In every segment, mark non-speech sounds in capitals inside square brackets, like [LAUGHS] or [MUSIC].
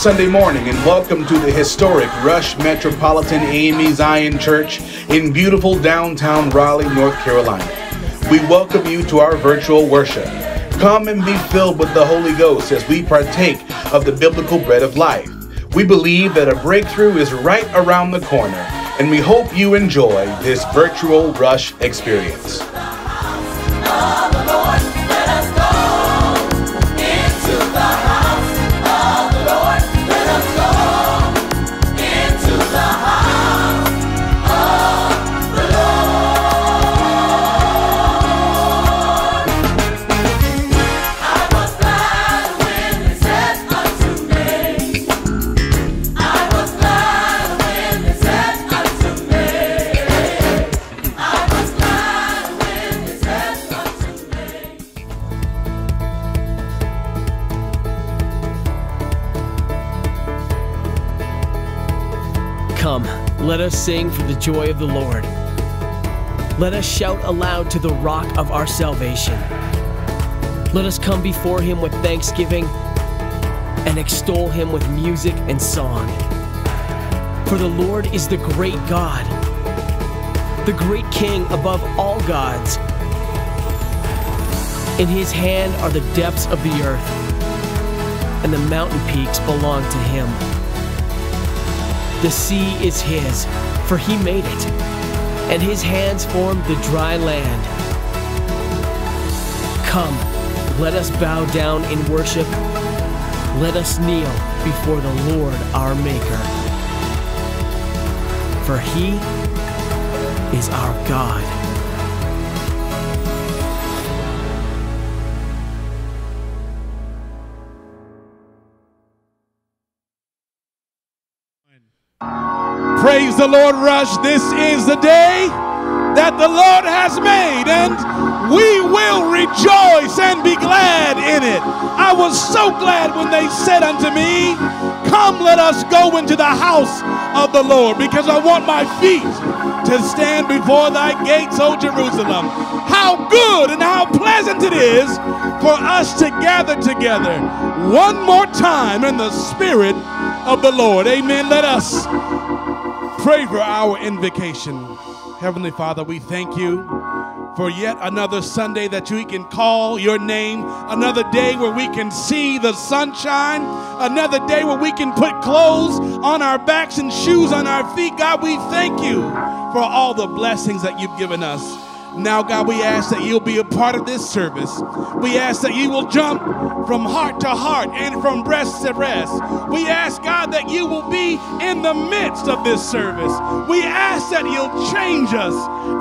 Sunday morning and welcome to the historic Rush Metropolitan AME Zion Church in beautiful downtown Raleigh, North Carolina. We welcome you to our virtual worship. Come and be filled with the Holy Ghost as we partake of the biblical bread of life. We believe that a breakthrough is right around the corner, and we hope you enjoy this virtual Rush experience. Sing for the joy of the Lord. Let us shout aloud to the rock of our salvation. Let us come before him with thanksgiving and extol him with music and song. For the Lord is the great God, the great King above all gods. In his hand are the depths of the earth, and the mountain peaks belong to him. The sea is his, for he made it, and his hands formed the dry land. Come, let us bow down in worship. Let us kneel before the Lord our Maker. For he is our God. The Lord, Rush. This is the day that the Lord has made, and we will rejoice and be glad in it. I was so glad when they said unto me, Come, let us go into the house of the Lord, because I want my feet to stand before thy gates, O Jerusalem. How good and how pleasant it is for us to gather together one more time in the Spirit of the Lord. Amen. Let us pray for our invocation. Heavenly Father, we thank you for yet another Sunday that we can call your name, another day where we can see the sunshine, another day where we can put clothes on our backs and shoes on our feet. God, we thank you for all the blessings that you've given us. Now, God, we ask that you'll be a part of this service. We ask that you will jump from heart to heart and from breast to breast. We ask, God, that you will be in the midst of this service. We ask that you'll change us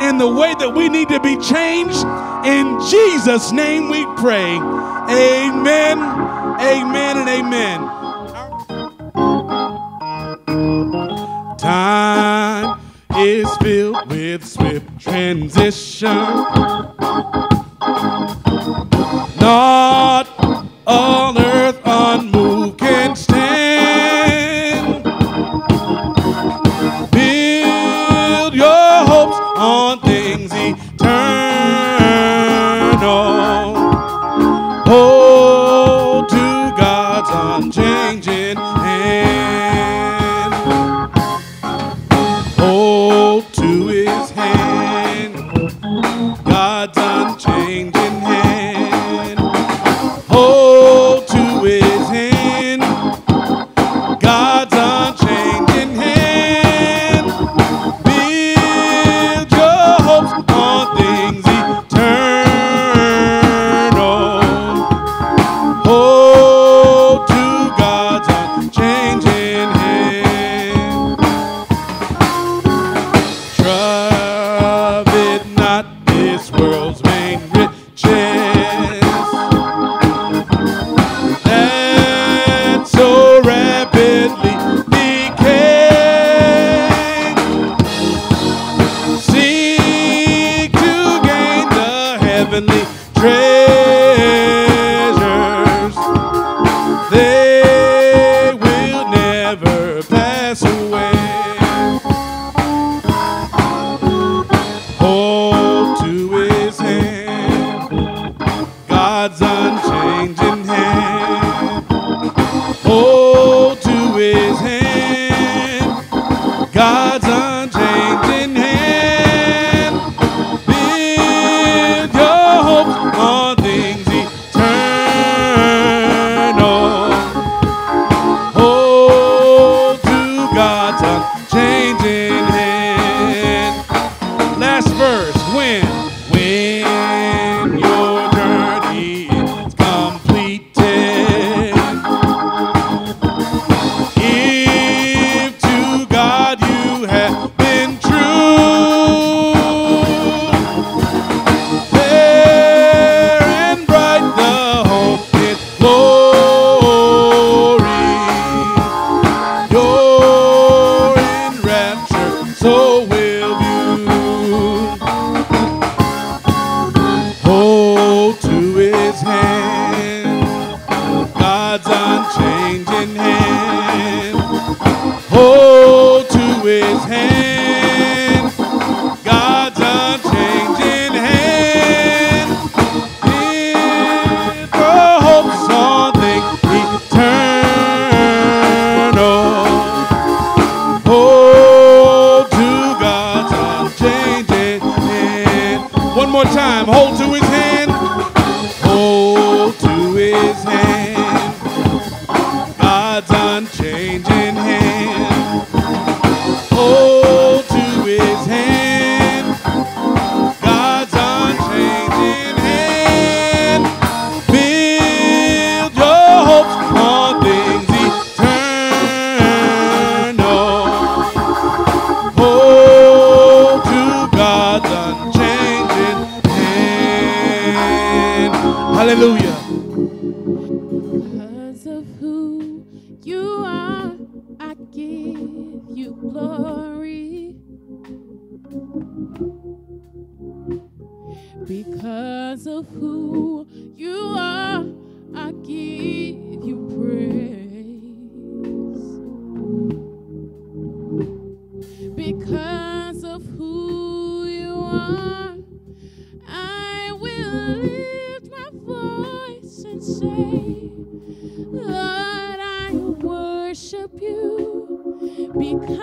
in the way that we need to be changed. In Jesus' name we pray. Amen, amen, and amen. Time is filled with swift transition. Not on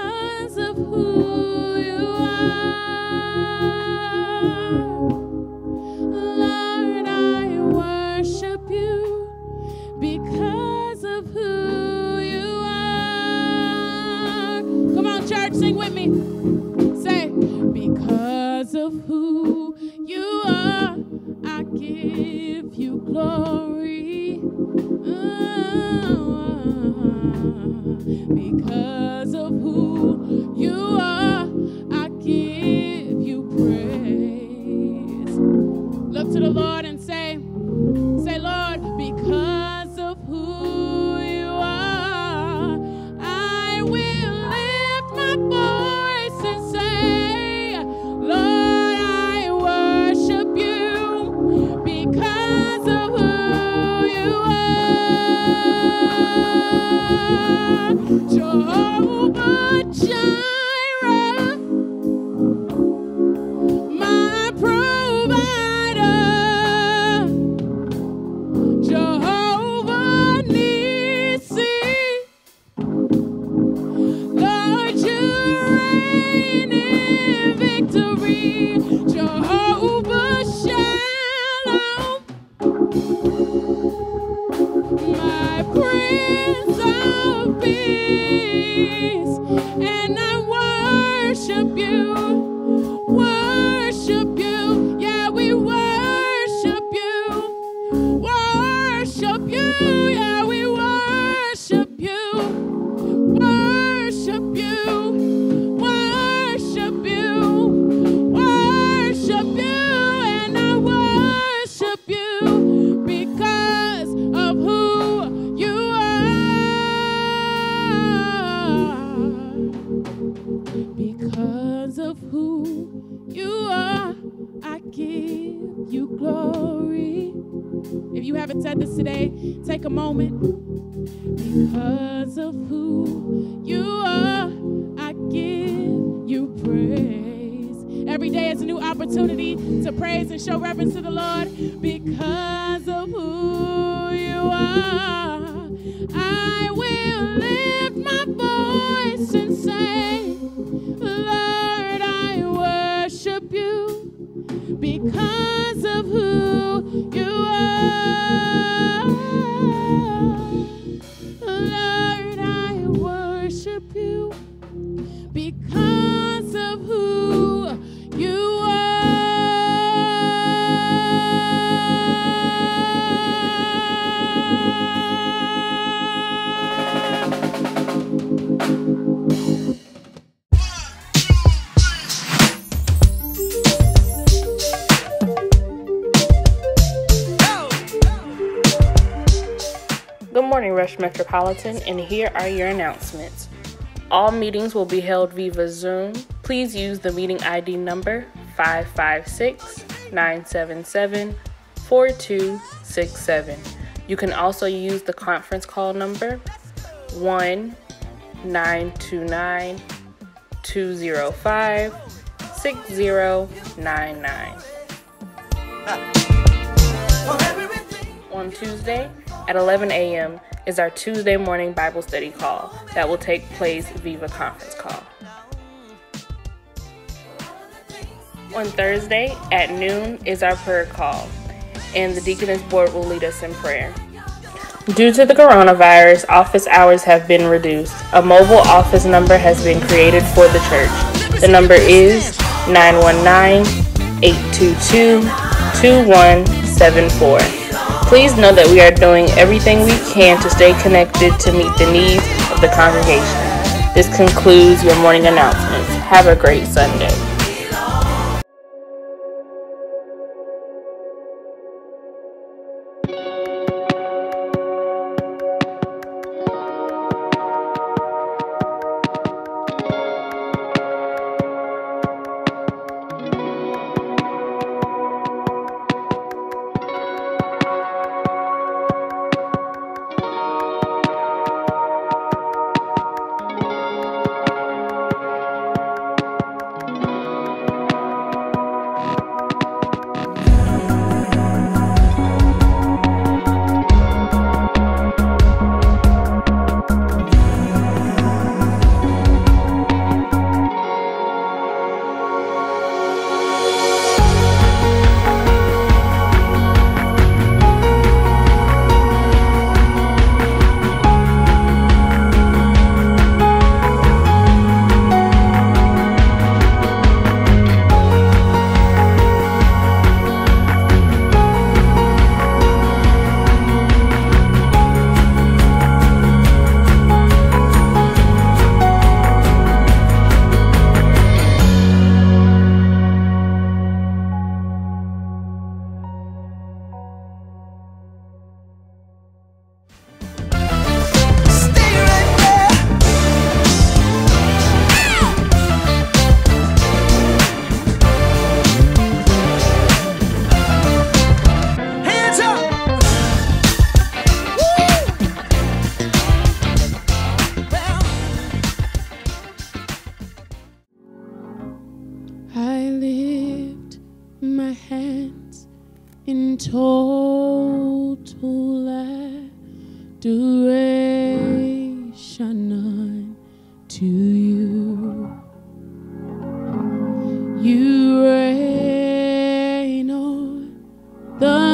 because of who you are. glory. If you haven't said this today, take a moment. Because of who you are, I give you praise. Every day is a new opportunity to praise and show reverence to the Lord. Because of who you are, I will lift my voice. Metropolitan, and here are your announcements. All meetings will be held via Zoom. Please use the meeting ID number 556 977 4267. You can also use the conference call number 1 929 205 6099. On Tuesday at 11 a.m. is our Tuesday morning Bible study call that will take place via conference call. On Thursday at noon is our prayer call, and the Deaconess Board will lead us in prayer. Due to the coronavirus, office hours have been reduced. A mobile office number has been created for the church. The number is 919 822 2174. Please know that we are doing everything we can to stay connected to meet the needs of the congregation. This concludes your morning announcements. Have a great Sunday.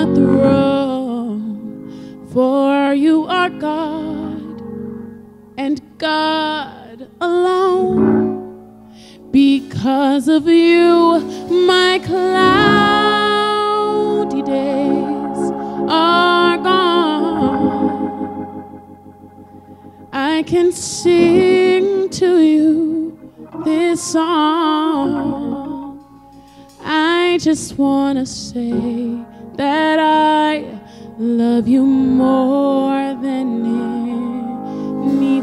Throne, for you are God and God alone. Because of you, my cloudy days are gone. I can sing to you this song. I just want to say that I love you more than anything.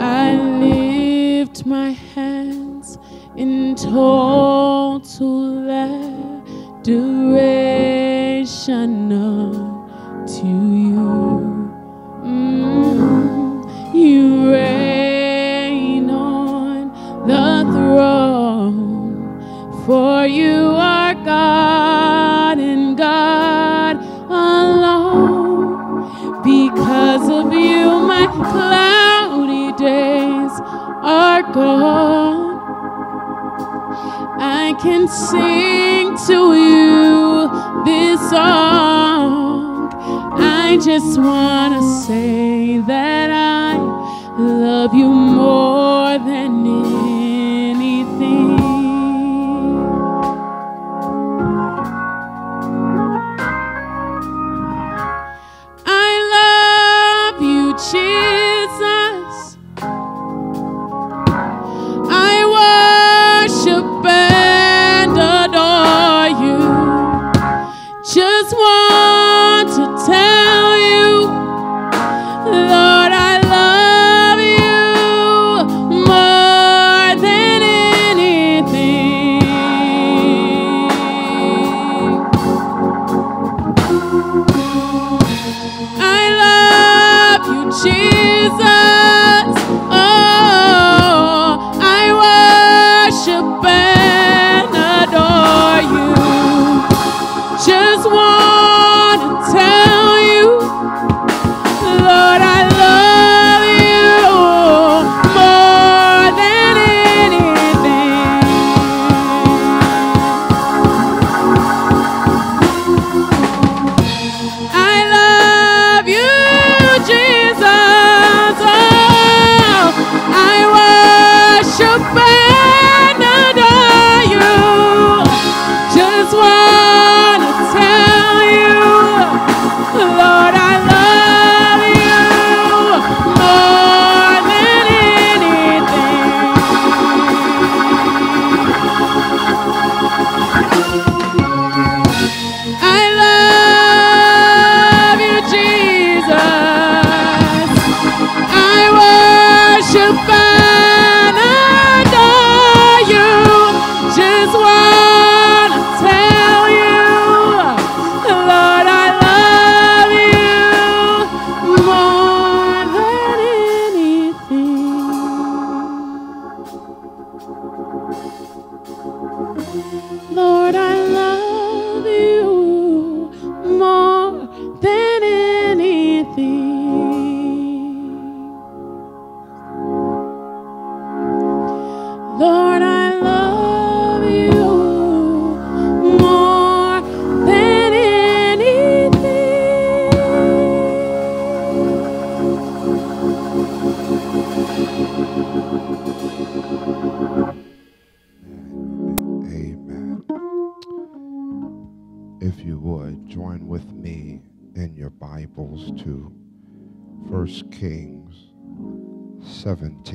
I lift my hands in total adoration for you are God and God alone. Because of you, my cloudy days are gone. I can sing to you this song. I just want to say that I love you more than.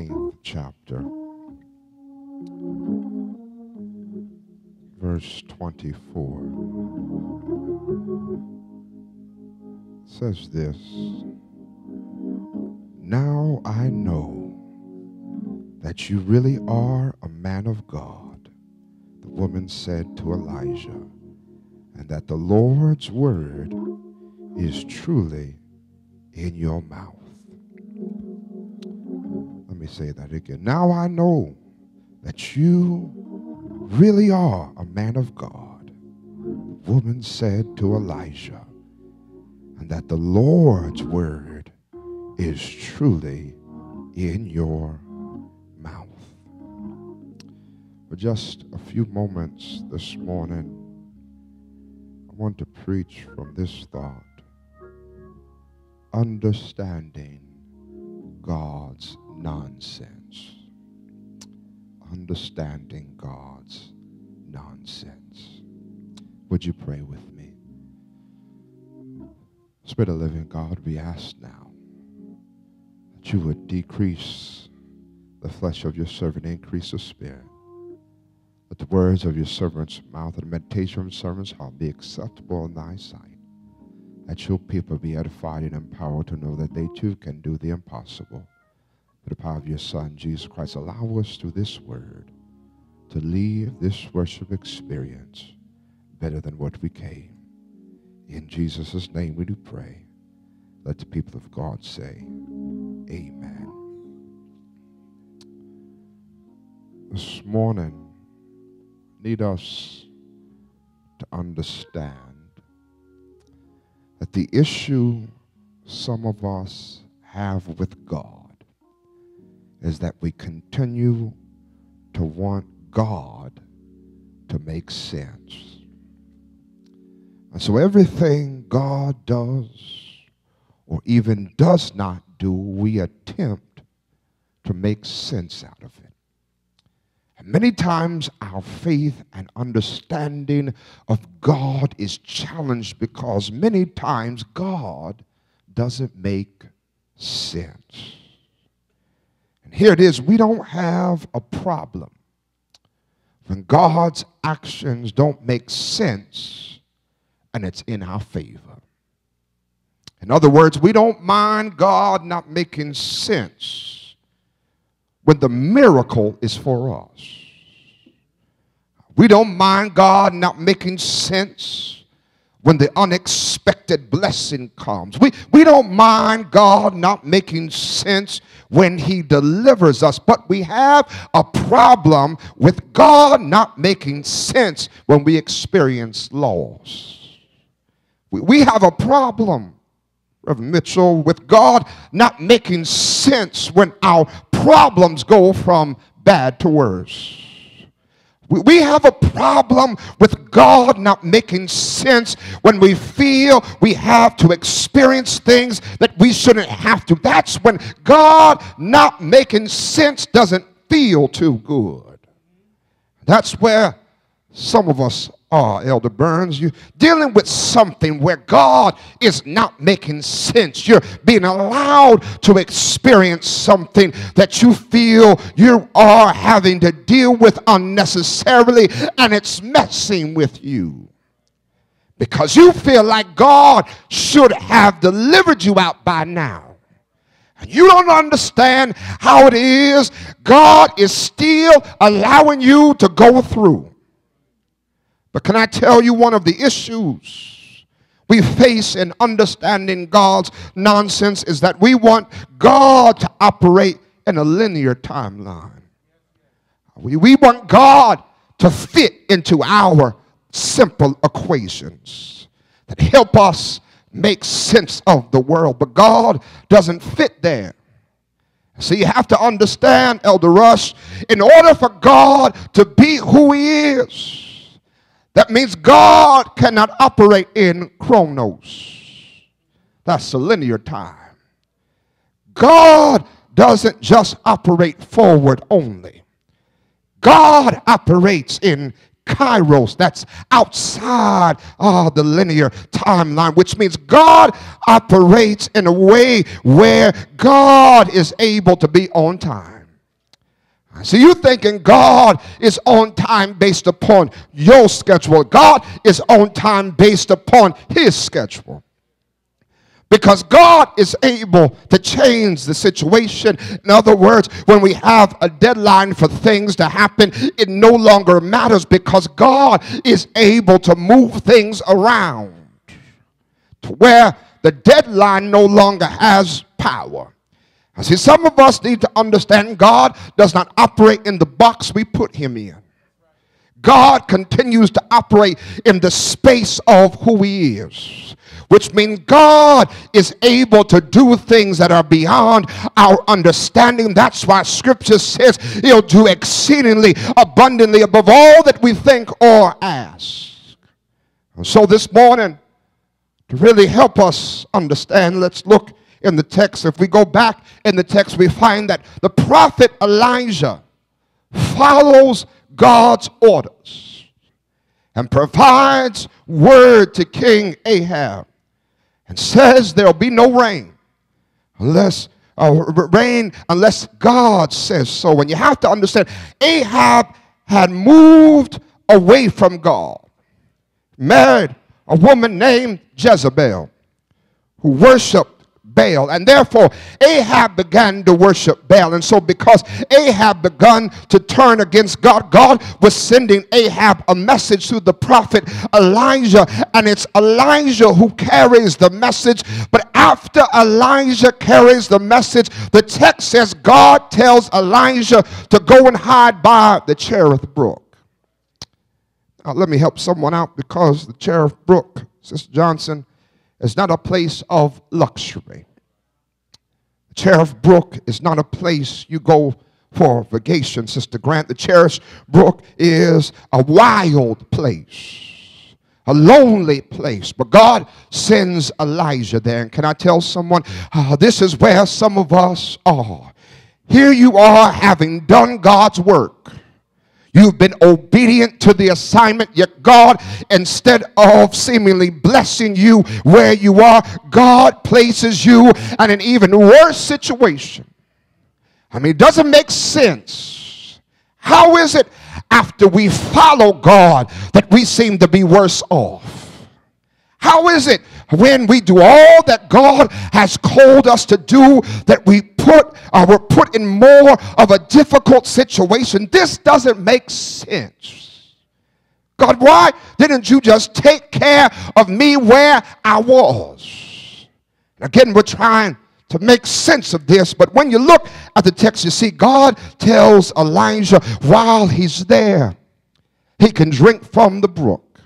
17th chapter, verse 24. says this Now I know that you really are a man of God, the woman said to Elijah, and that the Lord's word is truly in your mouth me say that again. Now I know that you really are a man of God. The woman said to Elijah, and that the Lord's word is truly in your mouth. For just a few moments this morning, I want to preach from this thought understanding God's nonsense. Understanding God's nonsense. Would you pray with me? Spirit of living God, we ask now that you would decrease the flesh of your servant, increase the spirit. Let the words of your servant's mouth and the meditation of your servant's heart be acceptable in thy sight. That your people be edified and empowered to know that they too can do the impossible the power of your Son, Jesus Christ, allow us through this word to leave this worship experience better than what we came. In Jesus' name we do pray. Let the people of God say, Amen. This morning, need us to understand that the issue some of us have with God is that we continue to want God to make sense. And so everything God does or even does not do, we attempt to make sense out of it. And many times our faith and understanding of God is challenged because many times God doesn't make sense here it is we don't have a problem when God's actions don't make sense and it's in our favor. In other words, we don't mind God not making sense when the miracle is for us. We don't mind God not making sense when the unexpected blessing comes. We, we don't mind God not making sense when He delivers us, but we have a problem with God not making sense when we experience loss. We, we have a problem, Reverend Mitchell, with God not making sense when our problems go from bad to worse. We have a problem with God not making sense when we feel we have to experience things that we shouldn't have to. That's when God not making sense doesn't feel too good. That's where some of us are, Elder Burns. You're dealing with something where God is not making sense. You're being allowed to experience something that you feel you are having to deal with unnecessarily, and it's messing with you. Because you feel like God should have delivered you out by now. You don't understand how it is God is still allowing you to go through. But can I tell you one of the issues we face in understanding God's nonsense is that we want God to operate in a linear timeline. We, we want God to fit into our simple equations that help us make sense of the world. But God doesn't fit there. So you have to understand, Elder Rush, in order for God to be who He is, that means God cannot operate in chronos. That's the linear time. God doesn't just operate forward only. God operates in kairos that's outside of the linear timeline which means god operates in a way where god is able to be on time so you're thinking God is on time based upon your schedule. God is on time based upon his schedule. Because God is able to change the situation. In other words, when we have a deadline for things to happen, it no longer matters because God is able to move things around to where the deadline no longer has power. I see some of us need to understand God does not operate in the box we put him in. God continues to operate in the space of who he is, which means God is able to do things that are beyond our understanding. That's why scripture says he'll do exceedingly abundantly above all that we think or ask. So this morning, to really help us understand, let's look in the text. If we go back in the text, we find that the prophet Elijah follows God's orders and provides word to King Ahab and says there'll be no rain unless uh, rain unless God says so. And you have to understand, Ahab had moved away from God, married a woman named Jezebel who worshiped Baal. And therefore, Ahab began to worship Baal. And so, because Ahab began to turn against God, God was sending Ahab a message through the prophet Elijah. And it's Elijah who carries the message. But after Elijah carries the message, the text says God tells Elijah to go and hide by the Cherith Brook. Let me help someone out because the Cherith Brook, Sister Johnson, is not a place of luxury. Cherith Brook is not a place you go for vacation, Sister Grant. The Cherith Brook is a wild place, a lonely place. But God sends Elijah there. And can I tell someone, uh, this is where some of us are. Here you are having done God's work You've been obedient to the assignment, yet God, instead of seemingly blessing you where you are, God places you in an even worse situation. I mean, it doesn't make sense. How is it after we follow God that we seem to be worse off? How is it when we do all that God has called us to do that we put uh, we're put in more of a difficult situation? This doesn't make sense. God, why didn't you just take care of me where I was? Again, we're trying to make sense of this, but when you look at the text, you see God tells Elijah while he's there, he can drink from the brook.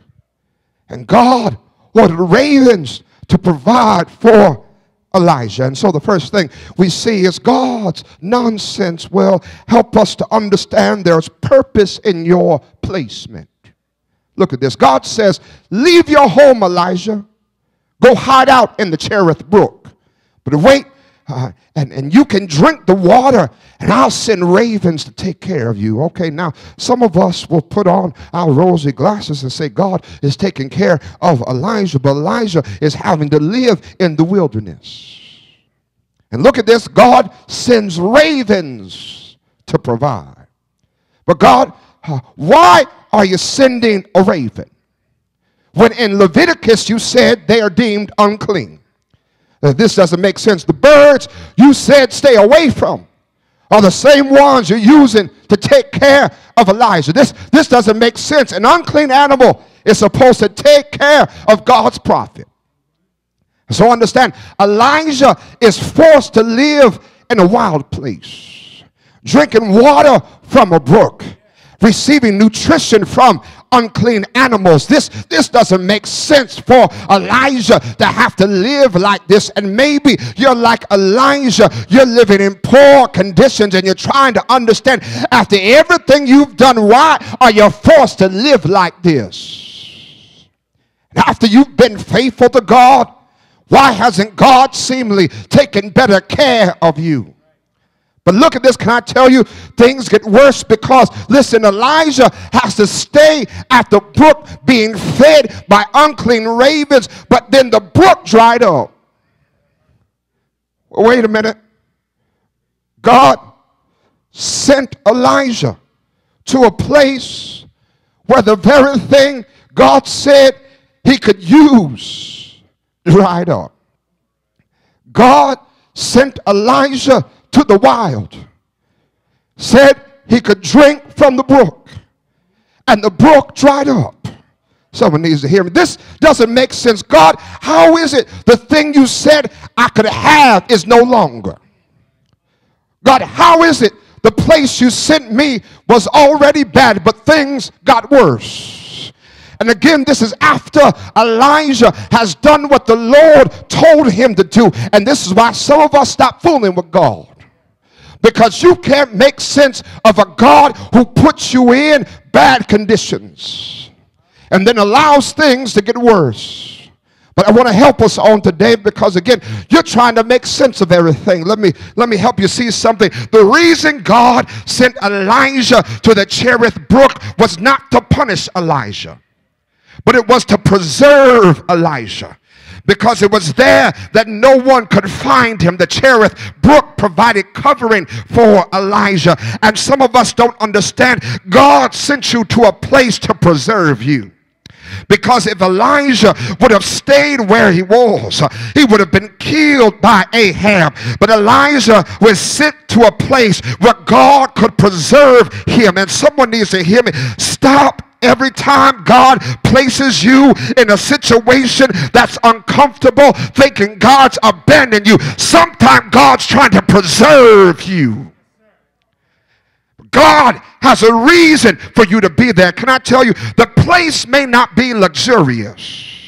And God the ravens to provide for Elijah. And so the first thing we see is God's nonsense will help us to understand there's purpose in your placement. Look at this. God says, Leave your home, Elijah. Go hide out in the Cherith Brook. But wait uh, and, and you can drink the water, and I'll send ravens to take care of you. Okay, now some of us will put on our rosy glasses and say, God is taking care of Elijah, but Elijah is having to live in the wilderness. And look at this God sends ravens to provide. But God, uh, why are you sending a raven? When in Leviticus you said they are deemed unclean. This doesn't make sense. The birds you said stay away from are the same ones you're using to take care of Elijah. This, this doesn't make sense. An unclean animal is supposed to take care of God's prophet. So understand, Elijah is forced to live in a wild place, drinking water from a brook, receiving nutrition from unclean animals. This, this doesn't make sense for Elijah to have to live like this. And maybe you're like Elijah, you're living in poor conditions and you're trying to understand after everything you've done, why are you forced to live like this? After you've been faithful to God, why hasn't God seemingly taken better care of you? But look at this. Can I tell you, things get worse because, listen, Elijah has to stay at the brook being fed by unclean ravens, but then the brook dried up. Wait a minute. God sent Elijah to a place where the very thing God said he could use dried up. God sent Elijah to the wild, said he could drink from the brook, and the brook dried up. Someone needs to hear me. This doesn't make sense. God, how is it the thing you said I could have is no longer? God, how is it the place you sent me was already bad, but things got worse? And again, this is after Elijah has done what the Lord told him to do. And this is why some of us stop fooling with God because you can't make sense of a God who puts you in bad conditions and then allows things to get worse. But I want to help us on today because again, you're trying to make sense of everything. Let me let me help you see something. The reason God sent Elijah to the Cherith Brook was not to punish Elijah, but it was to preserve Elijah because it was there that no one could find him. The Cherith Brook provided covering for Elijah. And some of us don't understand. God sent you to a place to preserve you. Because if Elijah would have stayed where he was, he would have been killed by Ahab. But Elijah was sent to a place where God could preserve him. And someone needs to hear me. Stop Every time God places you in a situation that's uncomfortable, thinking God's abandoned you, sometimes God's trying to preserve you. God has a reason for you to be there. Can I tell you, the place may not be luxurious.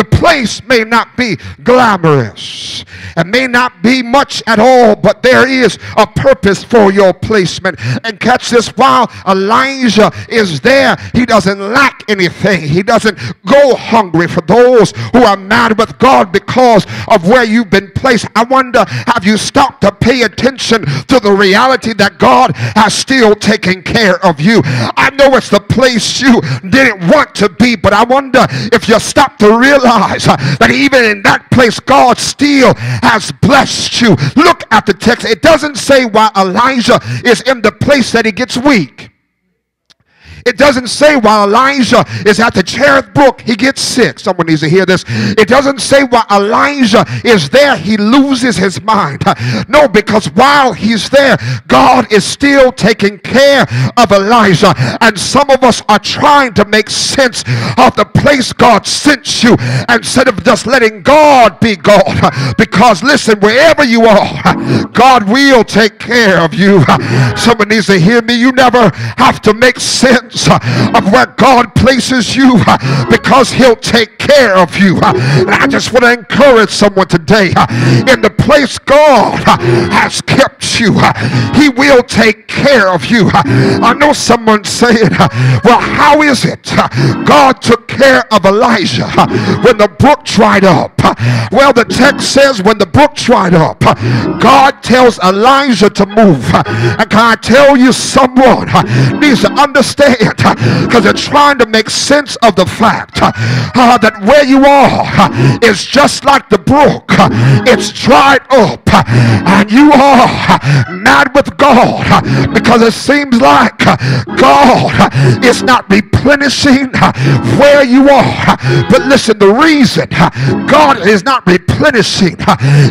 The place may not be glamorous and may not be much at all, but there is a purpose for your placement. And catch this while Elijah is there, he doesn't lack anything. He doesn't go hungry for those who are mad with God because of where you've been placed. I wonder, have you stopped to pay attention to the reality that God has still taken care of you? I know it's the place you didn't want to be, but I wonder if you stop to realize realize uh, that even in that place, God still has blessed you. Look at the text. It doesn't say why Elijah is in the place that he gets weak. It doesn't say while Elijah is at the Cherith Brook, he gets sick. Someone needs to hear this. It doesn't say while Elijah is there, he loses his mind. [LAUGHS] No, because while he's there, God is still taking care of Elijah. And some of us are trying to make sense of the place God sent you instead of just letting God be God. [LAUGHS] Because listen, wherever you are, [LAUGHS] God will take care of you. Someone needs to hear me. You never have to make sense sense uh, of where God places you uh, because He'll take care of you. Uh, and I just want to encourage someone today in the place God has kept you, He will take care of you. I know someone saying, Well, how is it God took care of Elijah when the brook dried up? Well, the text says when the brook dried up, God tells Elijah to move. And can I tell you, someone needs to understand because uh, they're trying to make sense of the fact uh, uh that where you are uh, is just like the brook, it's dried up, and you are mad with God because it seems like God is not replenishing where you are. But listen, the reason God is not replenishing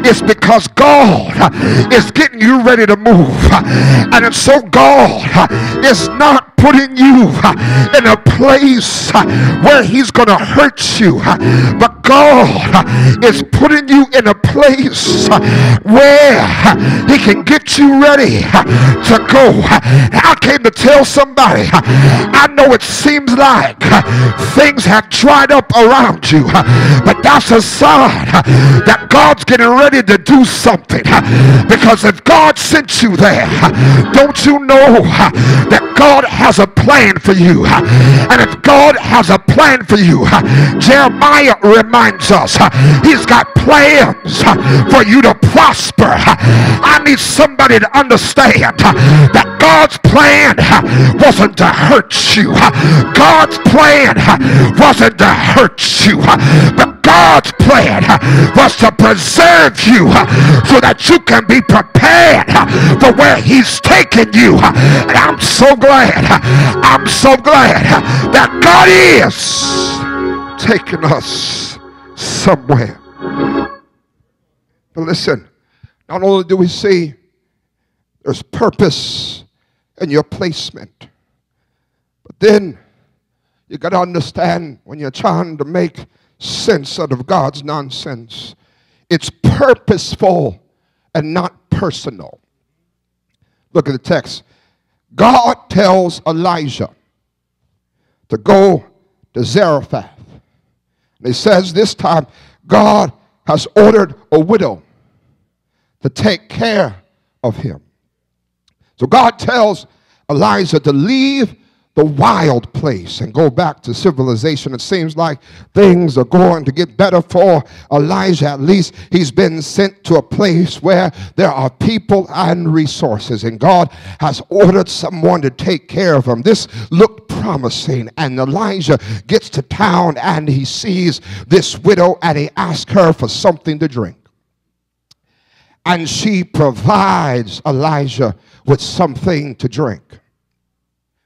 is because God is getting you ready to move. And it's so God is not putting you uh, in a place uh, where he's going to hurt you. Uh, but God is putting you in a place where he can get you ready to go. I came to tell somebody, I know it seems like things have dried up around you, but that's a sign that God's getting ready to do something. Because if God sent you there, don't you know that God has a plan for you? And if God has a plan for you, Jeremiah reminds us he's got plans for you to prosper. I need somebody to understand that God's plan wasn't to hurt you. God's plan wasn't to hurt you, but God's plan was to preserve you so that you can be prepared for where He's taking you. And I'm so glad, I'm so glad that God is taking us somewhere. But listen, not only do we see there's purpose in your placement, but then you got to understand when you're trying to make sense out of God's nonsense, it's purposeful and not personal. Look at the text. God tells Elijah to go to Zarephath. And he says this time, God has ordered a widow to take care of him. So God tells Elijah to leave the wild place and go back to civilization. It seems like things are going to get better for Elijah. At least he's been sent to a place where there are people and resources, and God has ordered someone to take care of him. This looked promising, and Elijah gets to town and he sees this widow and he asks her for something to drink. And she provides Elijah with something to drink.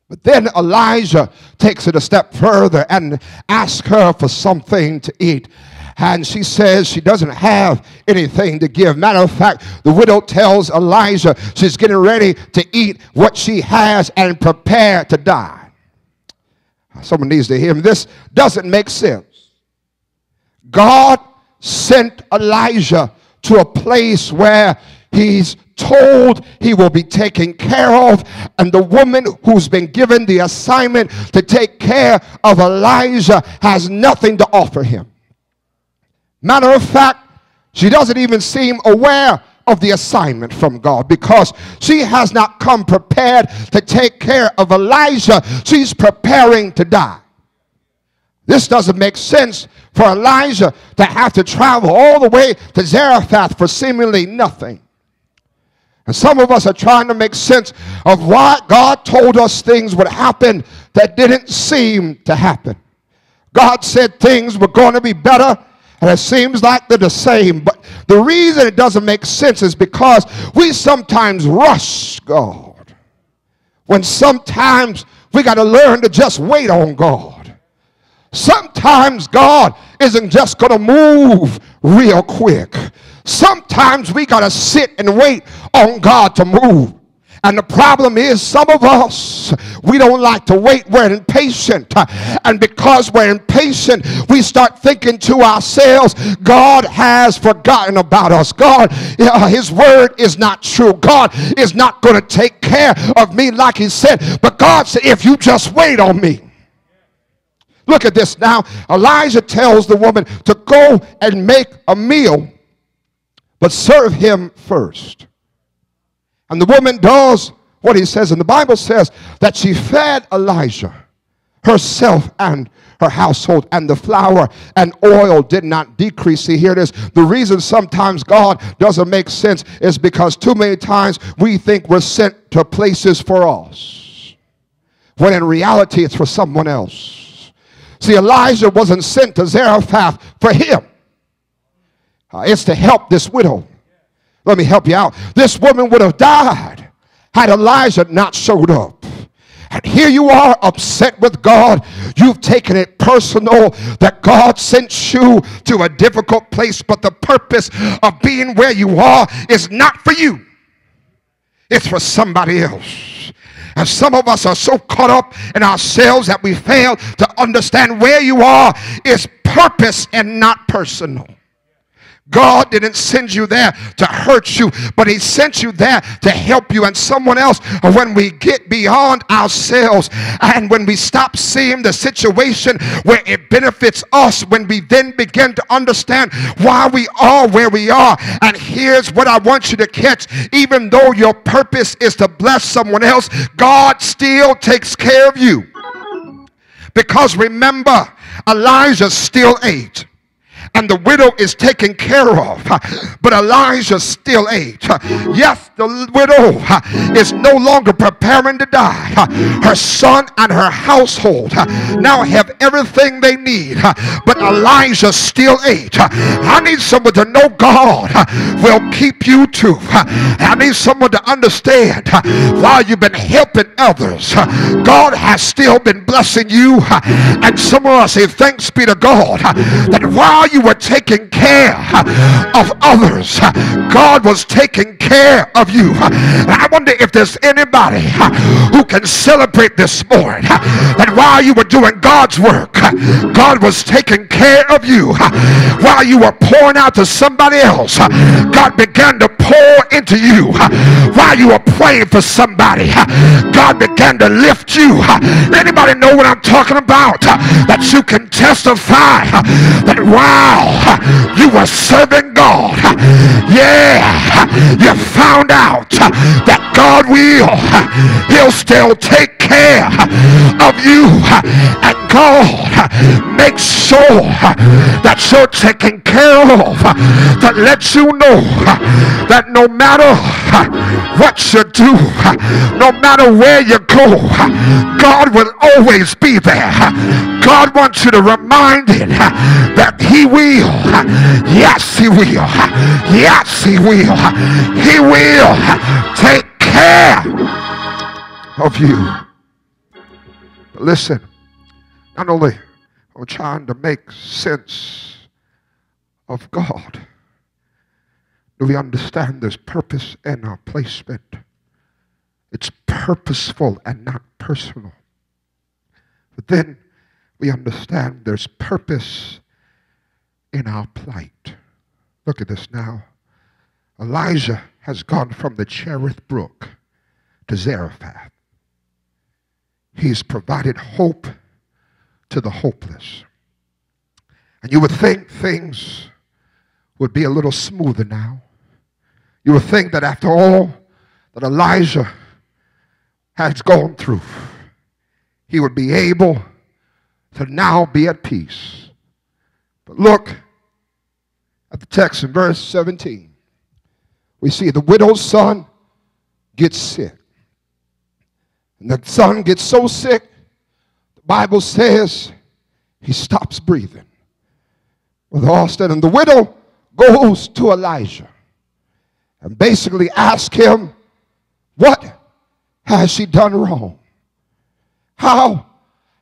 But then Elijah takes it a step further and asks her for something to eat. And she says she doesn't have anything to give. Matter of fact, the widow tells Elijah she's getting ready to eat what she has and prepare to die. Someone needs to hear me. This doesn't make sense. God sent Elijah to a place where he's told he will be taken care of. And the woman who's been given the assignment to take care of Elijah has nothing to offer him. Matter of fact, she doesn't even seem aware of the assignment from God because she has not come prepared to take care of Elijah. She's preparing to die. This doesn't make sense for Elijah to have to travel all the way to Zarephath for seemingly nothing. And some of us are trying to make sense of why God told us things would happen that didn't seem to happen. God said things were going to be better, and it seems like they're the same. But the reason it doesn't make sense is because we sometimes rush God. When sometimes we got to learn to just wait on God. Sometimes God isn't just going to move real quick. Sometimes we got to sit and wait on God to move. And the problem is, some of us, we don't like to wait. We're impatient. And because we're impatient, we start thinking to ourselves, God has forgotten about us. God, His word is not true. God is not going to take care of me like He said. But God said, if you just wait on me. Look at this now. Elijah tells the woman to go and make a meal, but serve him first. And the woman does what he says. And the Bible says that she fed Elijah herself and her household, and the flour and oil did not decrease. See, here it is. The reason sometimes God doesn't make sense is because too many times we think we're sent to places for us, when in reality it's for someone else. See, Elijah wasn't sent to Zarephath for him, uh, it's to help this widow. Let me help you out. This woman would have died had Elijah not showed up. And here you are upset with God. You've taken it personal that God sent you to a difficult place, but the purpose of being where you are is not for you, it's for somebody else. And some of us are so caught up in ourselves that we fail to understand where you are is purpose and not personal. God didn't send you there to hurt you, but He sent you there to help you and someone else. When we get beyond ourselves and when we stop seeing the situation where it benefits us, when we then begin to understand why we are where we are. And here's what I want you to catch even though your purpose is to bless someone else, God still takes care of you. Because remember, Elijah still ate and the widow is taken care of. But Elijah still ate. Yes, the widow is no longer preparing to die. Her son and her household now have everything they need. But Elijah still ate. I need someone to know God will keep you too. I need someone to understand while you've been helping others, God has still been blessing you. And some of us say, Thanks be to God that while you were taking care of others, God was taking care of you. I wonder if there's anybody who can celebrate this morning that while you were doing God's work, God was taking care of you. While you were pouring out to somebody else, God began to pour into you. While you were praying for somebody, God began to lift you. Anybody know what I'm talking about? That you can testify that wow, you were serving God. Yeah, you found out that God will. He'll still take care of you. And God makes sure that you're taken care of that lets you know that no matter what you do, no matter where you go, God will always be there. God wants you to remind it that He will. Yes, He will. Yes, He will. He will take care of you. Listen, not only I'm trying to make sense of God, do we understand there's purpose in our placement? It's purposeful and not personal. But then we understand there's purpose in our plight. Look at this now. Elijah has gone from the Cherith Brook to Zarephath. He's provided hope to the hopeless. And you would think things would be a little smoother now. You would think that after all that Elijah has gone through, he would be able to now be at peace. But look at the text in verse 17. We see the widow's son gets sick. And the son gets so sick, Bible says he stops breathing. With Austin, and the widow goes to Elijah and basically asks him, What has she done wrong? How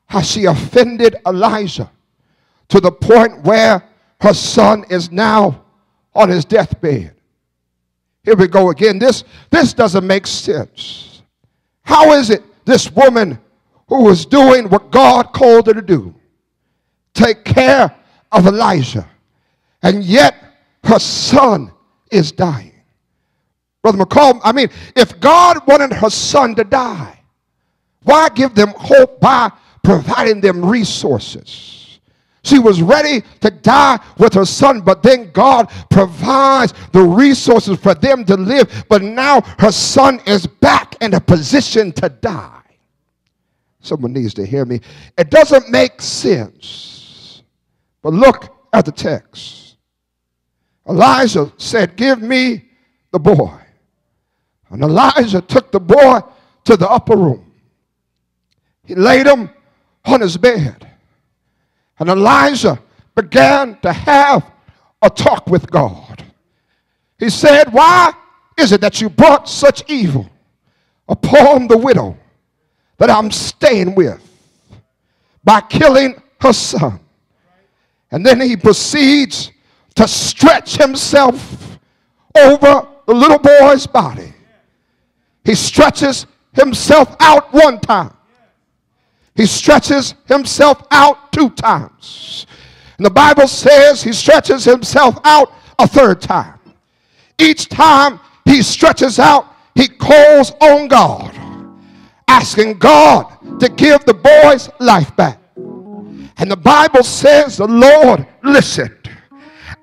has she offended Elijah to the point where her son is now on his deathbed? Here we go again. This, this doesn't make sense. How is it this woman who was doing what God called her to do, take care of Elijah, and yet her son is dying? Brother McCall, I mean, if God wanted her son to die, Why give them hope by providing them resources? She was ready to die with her son, but then God provides the resources for them to live. But now her son is back in a position to die. Someone needs to hear me. It doesn't make sense. But look at the text. Elijah said, Give me the boy. And Elijah took the boy to the upper room. He laid him on his bed. And Elijah began to have a talk with God. He said, Why is it that you brought such evil upon the widow that I'm staying with by killing her son? And then he proceeds to stretch himself over the little boy's body. He stretches himself out one time. He stretches himself out two times. And the Bible says he stretches himself out a third time. Each time he stretches out, he calls on God, asking God to give the boy's life back. And the Bible says the Lord listened,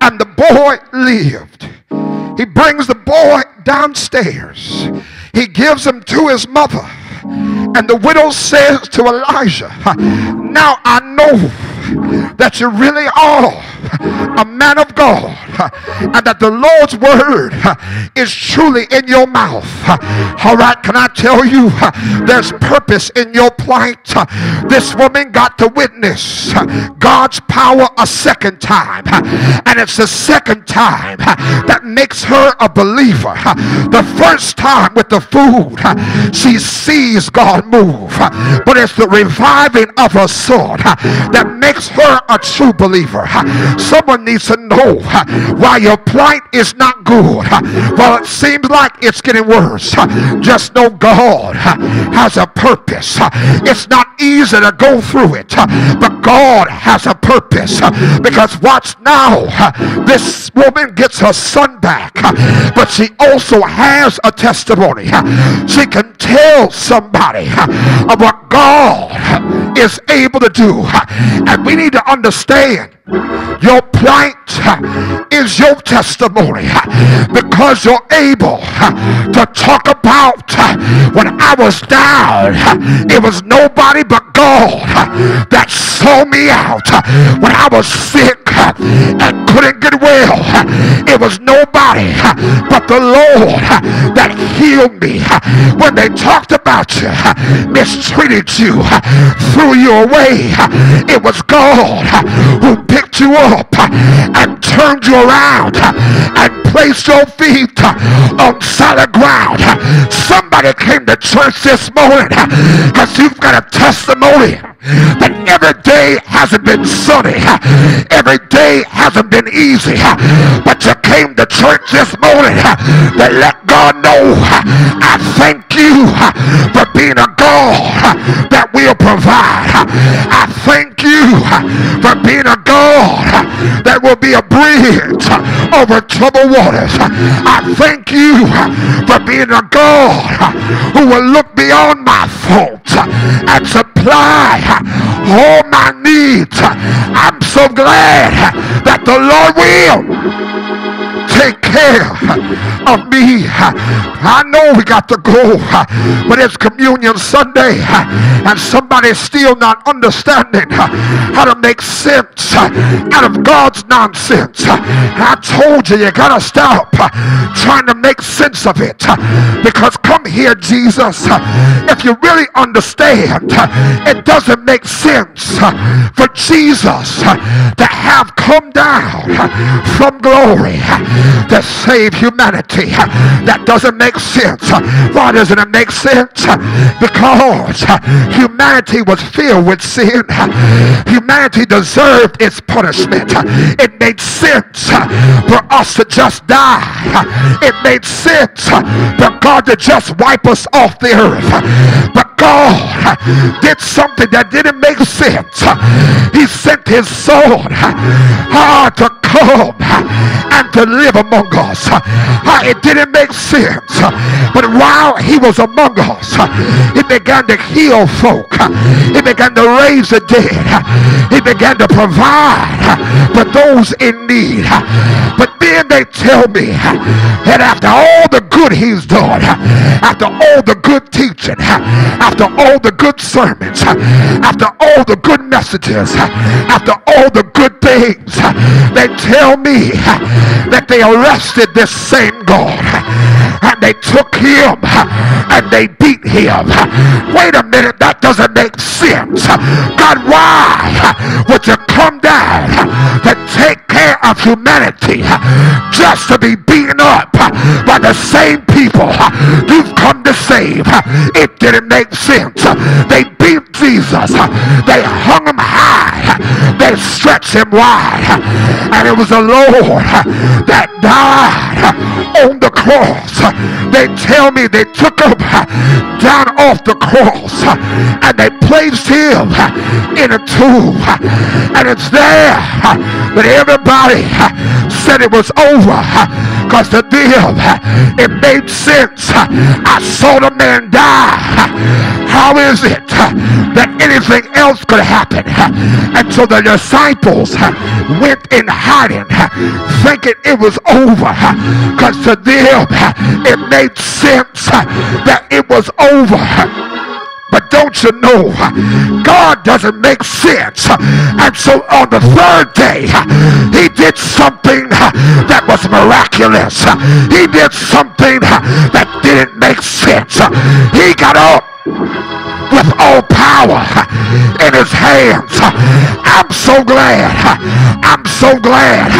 and the boy lived. He brings the boy downstairs. He gives him to his mother. And the widow says to Elijah, Now I know that you really are a man of God and that the Lord's word is truly in your mouth. All right, can I tell you there's purpose in your plight? This woman got to witness God's power a second time, and it's the second time that makes her a believer. The first time with the food, she sees God move, but it's the reviving of her son that makes her a true believer. Someone needs to know why your plight is not good. Well, it seems like it's getting worse. Just know God has a purpose. It's not easy to go through it, but God has a purpose. Because watch now, this woman gets her son back, but she also has a testimony. She can tell somebody of what God is able to do. And we need to understand your plight is your testimony because you're able to talk about when I was down, it was nobody but God that saw me out. When I was sick and couldn't get well, it was nobody but the Lord that healed me. When they talked about you, mistreated you, threw you away, it was God who picked you up uh, and turned you around uh, and placed your feet uh, on solid ground. Somebody came to church this morning because you've got a testimony that every day hasn't been sunny, every day hasn't been easy, but you came to church this morning to let God know I thank you for being a God that will provide. I thank you for being a God that will be a bridge over troubled waters. I thank you for being a God who will look beyond my faults and supply all my needs. I'm so glad that the Lord will take care of me. I know we got to go, but it's Communion Sunday, and somebody's still not understanding how to make sense out of God's nonsense. I told you, you gotta stop trying to make sense of it because come here, Jesus. If you really understand, it doesn't make sense for Jesus to have come down from glory to save humanity. That doesn't make sense. Why doesn't it make sense? Because humanity was filled with sin. Humanity deserved its punishment. It made sense for us to just die. It made sense for God to just wipe us off the earth. But God did something that didn't make sense. He sent his son uh, to come and to live among us, uh, it didn't make sense. Uh, but while he was among us, uh, he began to heal folk. He began to raise the dead. He began to provide for those in need. But then they tell me that after all the good he's done, after all the good teaching, after all the good sermons, after all the good messages, after all the good things, they tell me that they arrested this same God and they took him and they beat him. Wait a minute, that doesn't make sense. God, why would you come down to take care of humanity just to be beaten up by the same people you've come to save? It didn't make sense. They beat Jesus. They hung him high. They stretched him wide. And it was the Lord that died on the cross. They tell me they took him down off the cross and they placed him in a tomb. And it's there that everybody said it was over because to them it made sense. I saw the man die. How is it that anything else could happen? And so the disciples went in hiding, thinking it was over. Because to them it made sense that it was over. But don't you know, God doesn't make sense. And so on the third day, he did something that was miraculous. He did something that didn't make sense. He got up with all power in his hands. I'm so glad. I'm so glad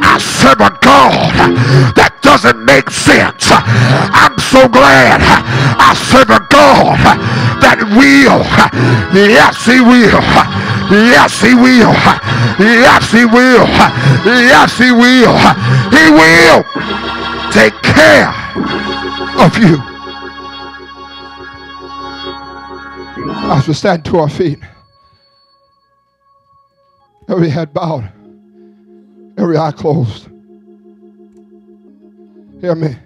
I serve a God that doesn't make sense. I'm so glad I serve a God that will. Yes, he will. Yes, he will. Yes, he will. Yes, he will. He will take care of you. As we stand to our feet, every head bowed, every eye closed. Hear me.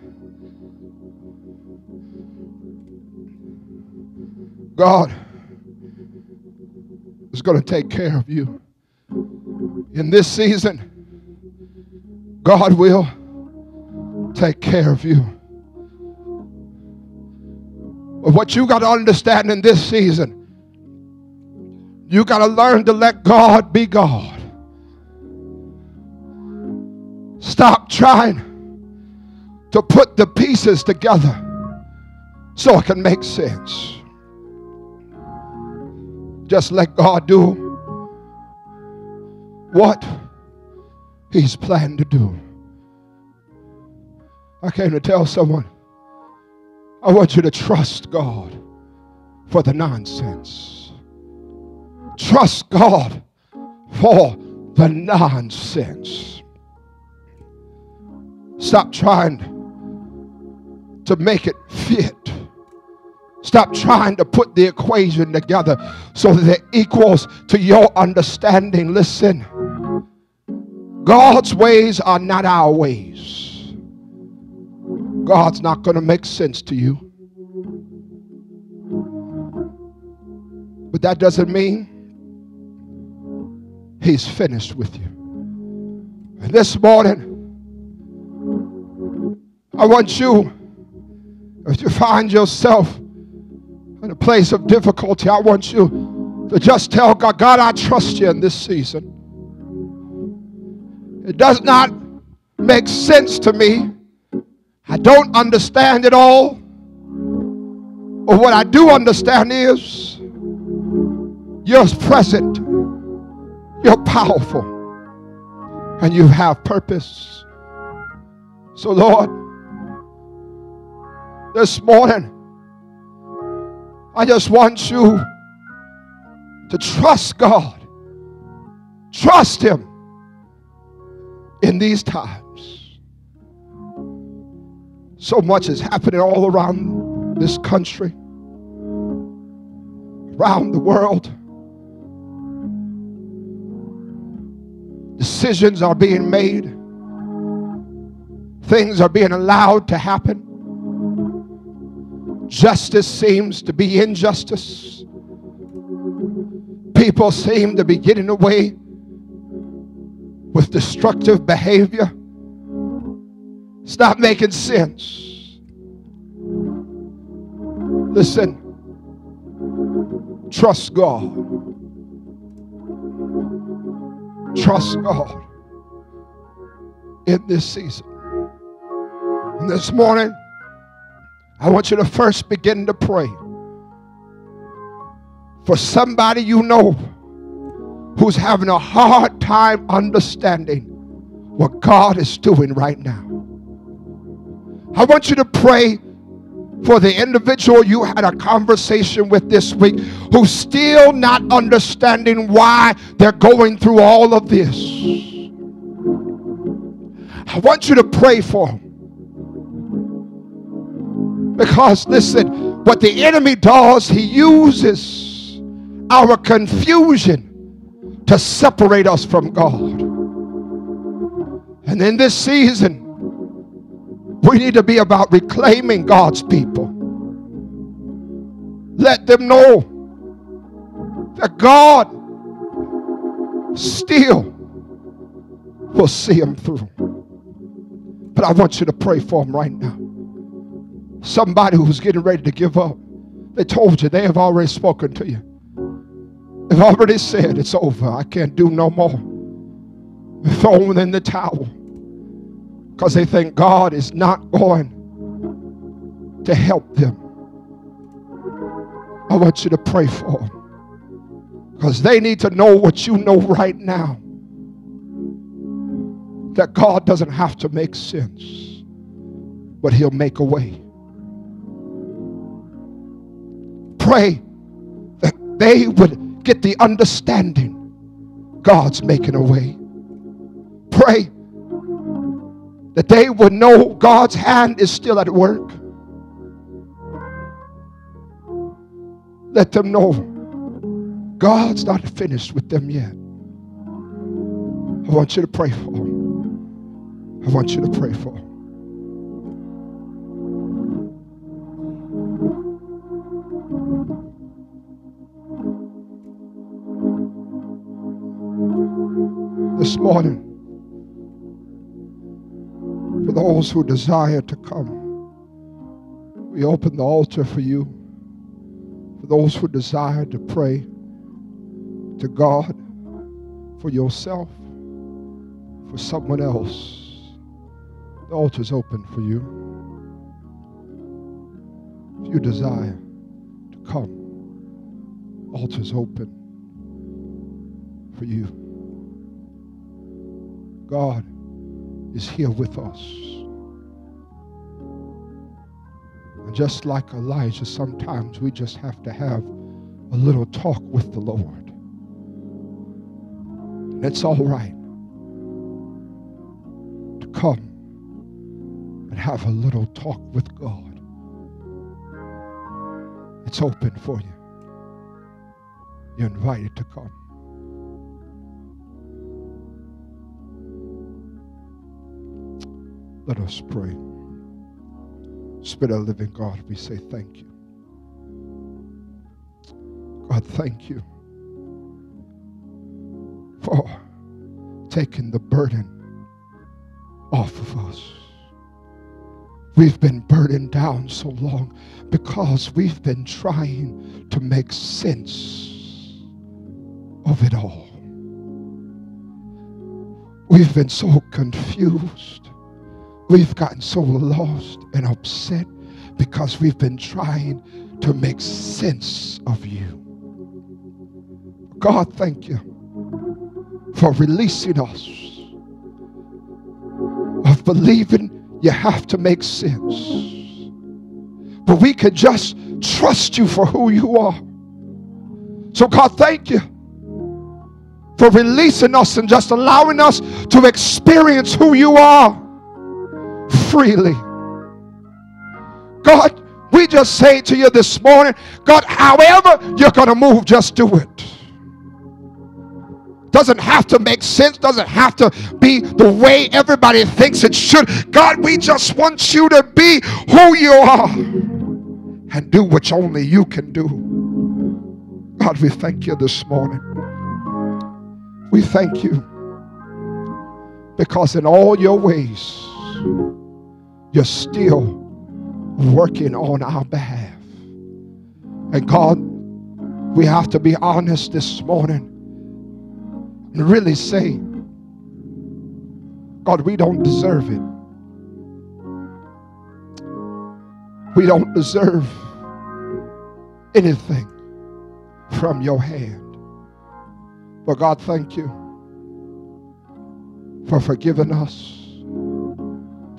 God is going to take care of you. In this season, God will take care of you. But what you got to understand in this season, you got to learn to let God be God. Stop trying to put the pieces together so it can make sense. Just let God do what He's planned to do. I came to tell someone I want you to trust God for the nonsense. Trust God for the nonsense. Stop trying to make it fit. Stop trying to put the equation together so that it equals to your understanding. Listen, God's ways are not our ways. God's not going to make sense to you. But that doesn't mean He's finished with you. And this morning, I want you, you find yourself in a place of difficulty, I want you to just tell God, God, I trust you in this season. It does not make sense to me I don't understand it all. But what I do understand is you're present, you're powerful, and you have purpose. So, Lord, this morning, I just want you to trust God, trust Him in these times. So much is happening all around this country, around the world. Decisions are being made. things are being allowed to happen. Justice seems to be injustice. People seem to be getting away with destructive behavior. Stop making sense. Listen, trust God. Trust God in this season. And this morning, I want you to first begin to pray for somebody you know who's having a hard time understanding what God is doing right now. I want you to pray for the individual you had a conversation with this week who's still not understanding why they're going through all of this. I want you to pray for them. Because listen, what the enemy does, he uses our confusion to separate us from God. And in this season, we need to be about reclaiming God's people. Let them know that God still will see them through. But I want you to pray for them right now somebody who's getting ready to give up. They told you, they have already spoken to you. They've already said it's over. I can't do no more. Throwing in the towel. Because they think God is not going to help them. I want you to pray for them. Because they need to know what you know right now. That God doesn't have to make sense, but He'll make a way. Pray that they would get the understanding God's making a way. Pray that they would know God's hand is still at work. Let them know God's not finished with them yet. I want you to pray for them. I want you to pray for them. This morning for those who desire to come. We open the altar for you. For those who desire to pray to God for yourself, for someone else, the altar is open for you. If you desire to come, altar is open for you. God is here with us. And just like Elijah, sometimes we just have to have a little talk with the Lord. And it's all right to come and have a little talk with God. It's open for you. You're invited to come. Let us pray. Spirit of living God, we say thank you. God, thank you for taking the burden off of us. We've been burdened down so long because we've been trying to make sense of it all. We've been so confused. We've gotten so lost and upset because we've been trying to make sense of you. God, thank you for releasing us of believing you have to make sense. But we can just trust you for who you are. So, God, thank you for releasing us and just allowing us to experience who you are freely. God, we just say to you this morning, God, however you're going to move, just do it. doesn't have to make sense, doesn't have to be the way everybody thinks it should. God, we just want you to be who you are and do what only you can do. God, we thank you this morning. We thank you because in all your ways, you're still working on our behalf. And God, we have to be honest this morning and really say, God, we don't deserve it. We don't deserve anything from your hand. But God, thank you for forgiving us.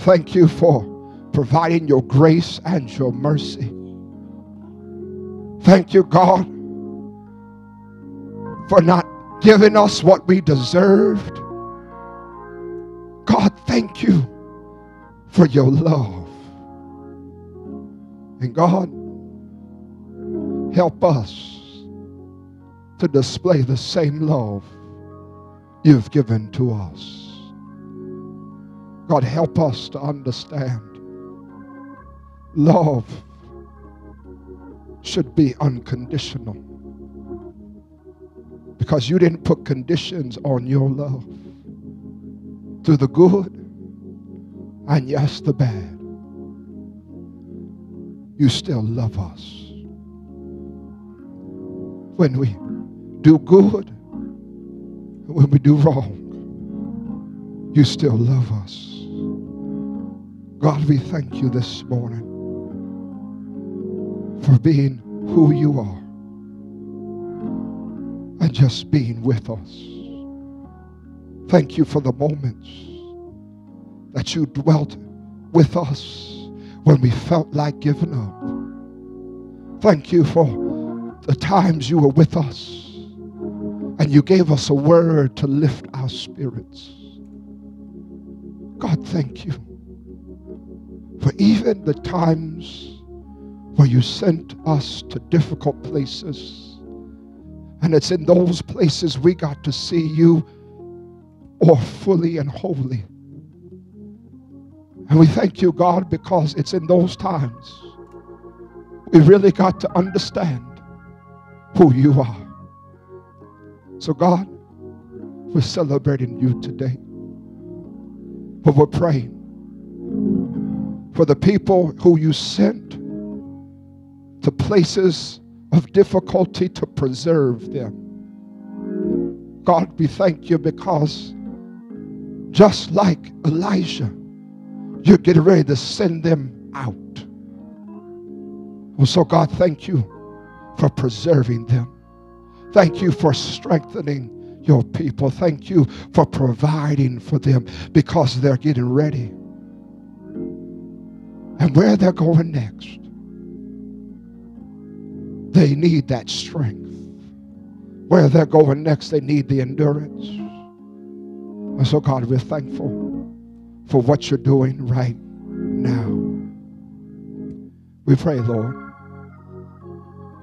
Thank you for providing your grace and your mercy. Thank you, God, for not giving us what we deserved. God, thank you for your love. And God, help us to display the same love you've given to us. God, help us to understand love should be unconditional because you didn't put conditions on your love. Through the good and yes, the bad, you still love us. When we do good, and when we do wrong, you still love us. God, we thank you this morning for being who you are and just being with us. Thank you for the moments that you dwelt with us when we felt like giving up. Thank you for the times you were with us and you gave us a word to lift our spirits. God, thank you even the times where you sent us to difficult places and it's in those places we got to see you or fully and wholly. And we thank you, God, because it's in those times we really got to understand who you are. So, God, we're celebrating you today. But we're praying for the people who you sent to places of difficulty to preserve them. God, we thank you because just like Elijah, you're getting ready to send them out. Well, so, God, thank you for preserving them. Thank you for strengthening your people. Thank you for providing for them because they're getting ready. And where they're going next, they need that strength. Where they're going next, they need the endurance. And so, God, we're thankful for what you're doing right now. We pray, Lord,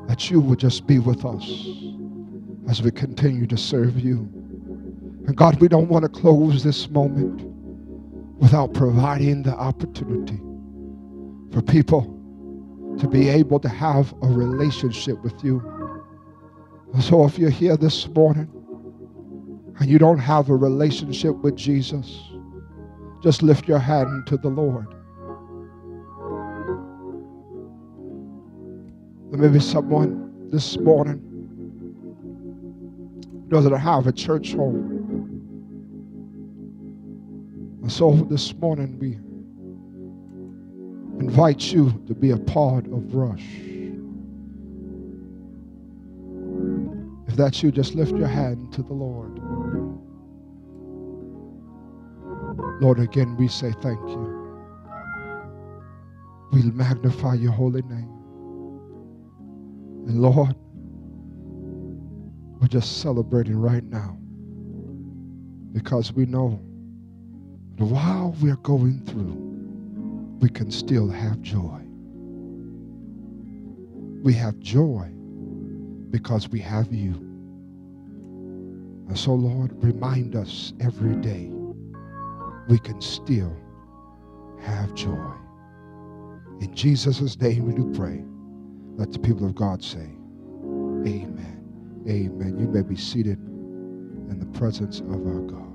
that you would just be with us as we continue to serve you. And God, we don't want to close this moment without providing the opportunity for people to be able to have a relationship with you. So if you're here this morning and you don't have a relationship with Jesus, just lift your hand to the Lord. There may be someone this morning doesn't have a church home. And so this morning we invite you to be a part of Rush. If that's you, just lift your hand to the Lord. Lord, again, we say thank you. We'll magnify your holy name. And Lord, we're just celebrating right now because we know that while we're going through, we can still have joy. We have joy because we have you. And so, Lord, remind us every day we can still have joy. In Jesus' name we do pray. Let the people of God say, Amen. Amen. You may be seated in the presence of our God.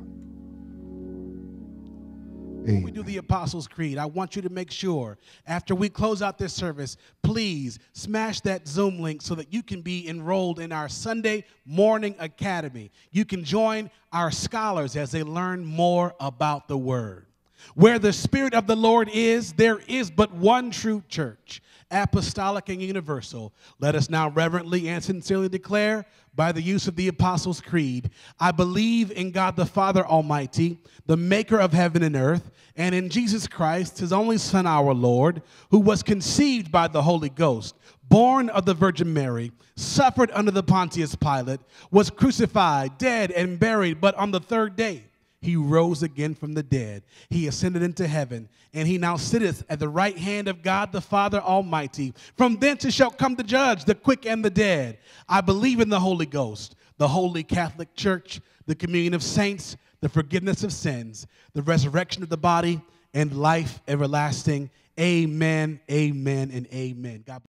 When we do the Apostles' Creed, I want you to make sure after we close out this service, please smash that Zoom link so that you can be enrolled in our Sunday Morning Academy. You can join our scholars as they learn more about the Word. Where the Spirit of the Lord is, there is but one true church apostolic and universal. Let us now reverently and sincerely declare by the use of the Apostles' Creed I believe in God the Father Almighty, the maker of heaven and earth, and in Jesus Christ, his only Son, our Lord, who was conceived by the Holy Ghost, born of the Virgin Mary, suffered under the Pontius Pilate, was crucified, dead, and buried, but on the third day, he rose again from the dead. He ascended into heaven, and he now sitteth at the right hand of God the Father Almighty. From thence he shall come to judge the quick and the dead. I believe in the Holy Ghost, the holy Catholic Church, the communion of saints, the forgiveness of sins, the resurrection of the body, and life everlasting. Amen, amen, and amen. God